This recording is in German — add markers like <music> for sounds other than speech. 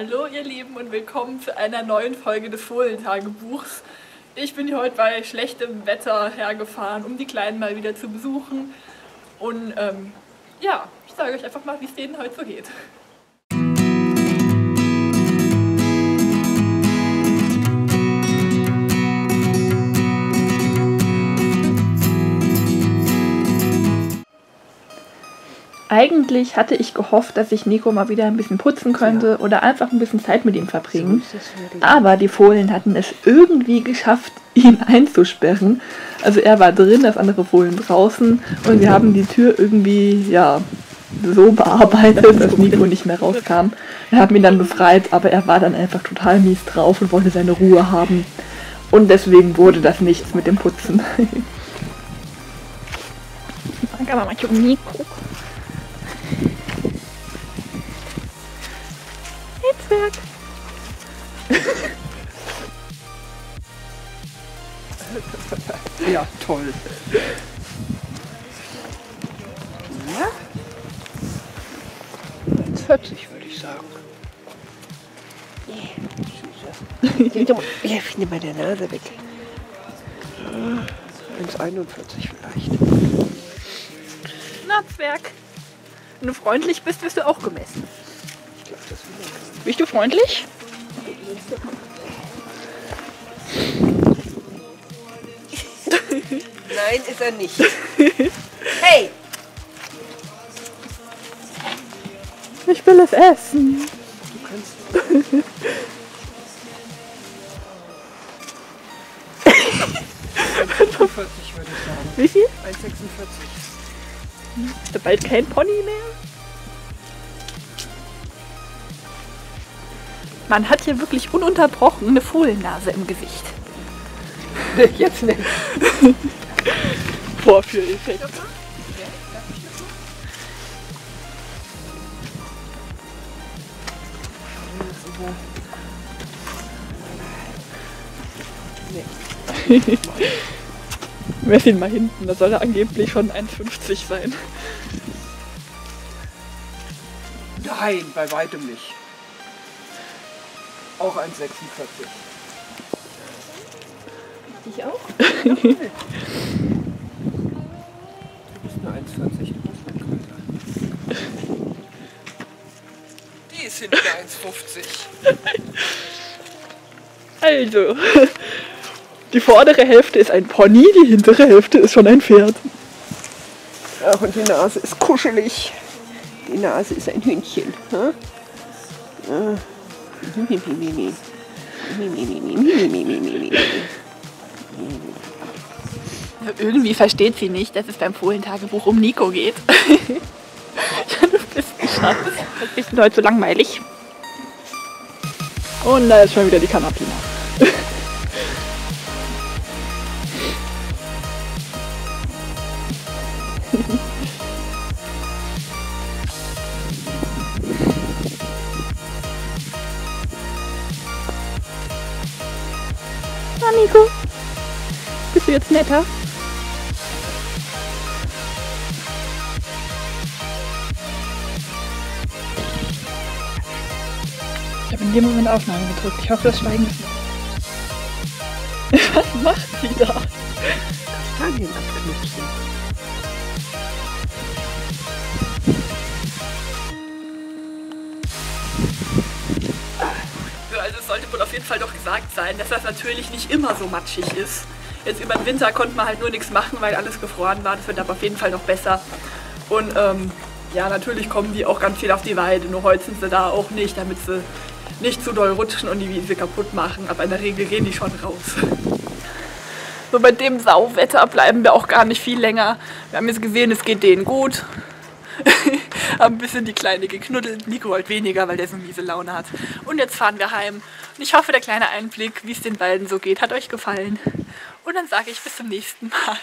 Hallo ihr Lieben und willkommen zu einer neuen Folge des Fohlentagebuchs. Ich bin hier heute bei schlechtem Wetter hergefahren, um die Kleinen mal wieder zu besuchen. Und ähm, ja, ich sage euch einfach mal, wie es denen heute so geht. Eigentlich hatte ich gehofft, dass ich Nico mal wieder ein bisschen putzen könnte ja. oder einfach ein bisschen Zeit mit ihm verbringen. So Aber die Fohlen hatten es irgendwie geschafft, <laughs> ihn einzusperren. Also er war drin, das andere Fohlen draußen und wir haben die Tür irgendwie, ja, so bearbeitet, dass Nico nicht mehr rauskam. Wir haben ihn dann befreit, aber er war dann einfach total mies drauf und wollte seine Ruhe haben. Und deswegen wurde das nichts mit dem Putzen. <laughs> Danke, Mama, Nico. Netzwerk. ja, toll. Ja? 1,40 würde ich sagen. Ich finde mal der Nase weg. 1,41 vielleicht. Na, Zwerg. Wenn du freundlich bist, wirst du auch gemessen. Bist du freundlich? Nein, ist er nicht. <laughs> Hey! Ich will es essen. Du kannst. würde ich sagen. Wie viel? 1,46. Ist da bald kein Pony mehr? Man hat hier wirklich ununterbrochen eine Fohlennase im Gesicht. Jetzt nicht. Vorführeffekt. Nee. <laughs> Mess ihn mal hinten, da soll er angeblich schon 1,50 sein. Nein, bei weitem nicht. Auch 1,46. Ich auch? <laughs> du bist nur 1,40, du bist schon größer. Die ist hinter 1,50. Also, <laughs> die vordere Hälfte ist ein Pony, die hintere Hälfte ist schon ein Pferd. Ja, und die Nase ist kuschelig. Die Nase ist ein Hühnchen. Hm? Ja. Irgendwie versteht sie nicht, dass es beim Fohlentagebuch um Nico geht. <laughs> du bist geschafft. Das ist heute so langweilig. Und da ist schon wieder die Kanapina. Nico? Bist du jetzt netter? Ich habe in dem Moment Aufnahme gedrückt. Ich hoffe, das Schweigen ist. <laughs> Was macht sie da? Kastanien abknipsen. Fall doch gesagt sein, dass das natürlich nicht immer so matschig ist. Jetzt über den Winter konnte man halt nur nichts machen, weil alles gefroren war. Das wird aber auf jeden Fall noch besser. Und ähm, ja, natürlich kommen die auch ganz viel auf die Weide. Nur holzen sie da auch nicht, damit sie nicht zu doll rutschen und die Wiese kaputt machen. Aber in der Regel gehen die schon raus. So bei dem Sauwetter bleiben wir auch gar nicht viel länger. Wir haben jetzt gesehen, es geht denen gut. Haben ein bisschen die Kleine geknuddelt. Nico halt weniger, weil der so miese Laune hat. Und jetzt fahren wir heim. Und ich hoffe, der kleine Einblick, wie es den beiden so geht, hat euch gefallen. Und dann sage ich bis zum nächsten Mal.